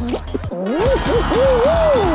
Woo-hoo-hoo-hoo!